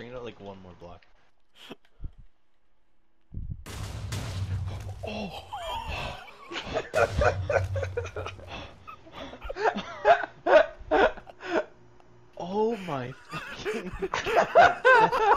Bring it out like one more block. Oh. oh my fucking god.